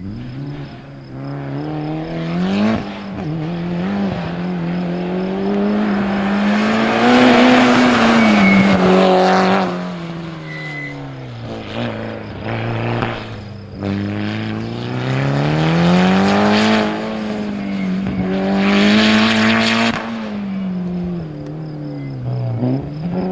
Mm-hmm. Mm-hmm.